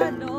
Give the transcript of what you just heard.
I know.